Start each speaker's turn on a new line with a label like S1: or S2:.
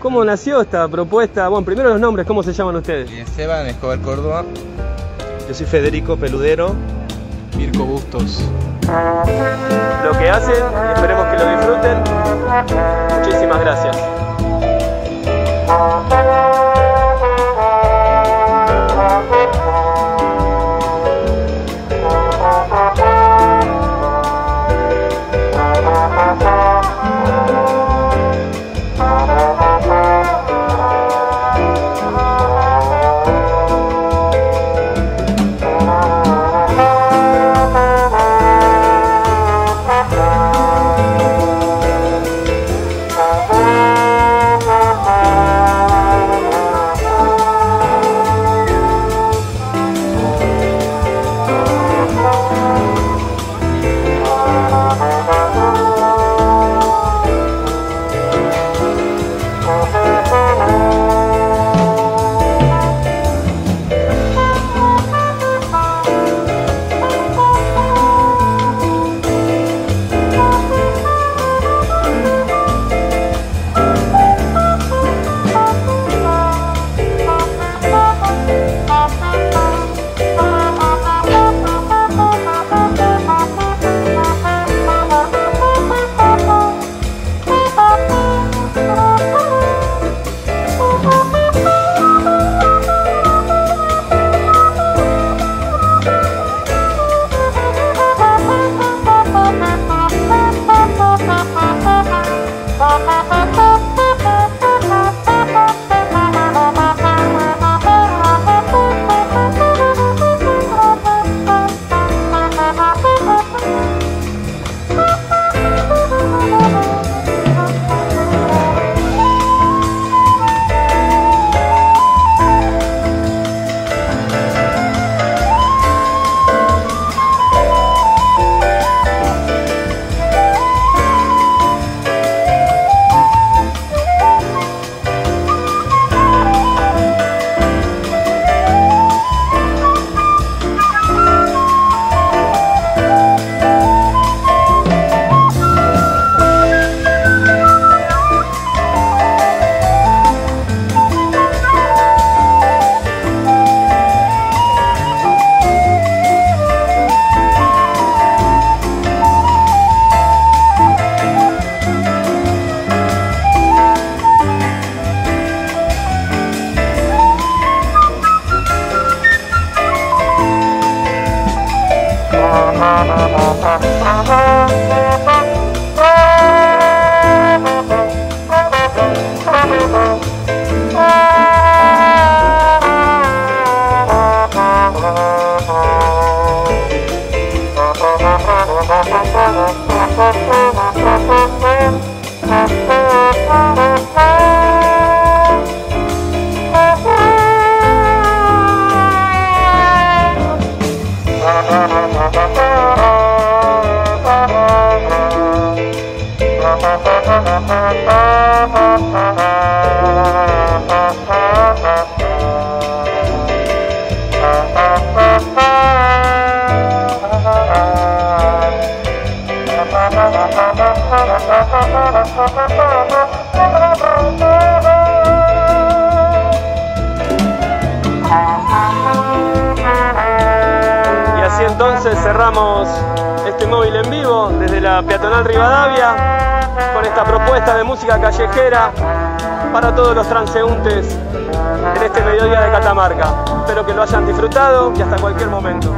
S1: ¿Cómo nació esta propuesta? Bueno, primero los nombres, ¿cómo se llaman ustedes?
S2: Esteban Escobar Córdoba.
S3: Yo soy Federico Peludero.
S2: Mirko Bustos.
S1: Lo que hacen esperemos que lo disfruten. Muchísimas gracias. Uh-huh. Y así entonces cerramos este móvil en vivo desde la peatonal Rivadavia con esta propuesta de música callejera para todos los transeúntes en este mediodía de Catamarca. Espero que lo hayan disfrutado y hasta cualquier momento.